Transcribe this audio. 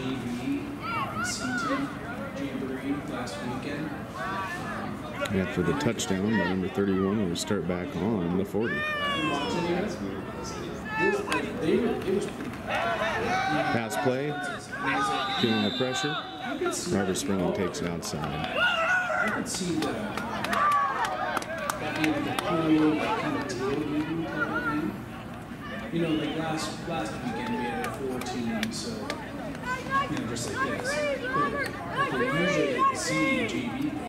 JV and Seaton Jamboree last weekend. Yeah, for the touchdown by number 31, we start back on the 40. Pass play, feeling the pressure. Robert Springling takes it outside. I could see that. You know, like last, last weekend, we had a 4-2 Yes, it is. But usually the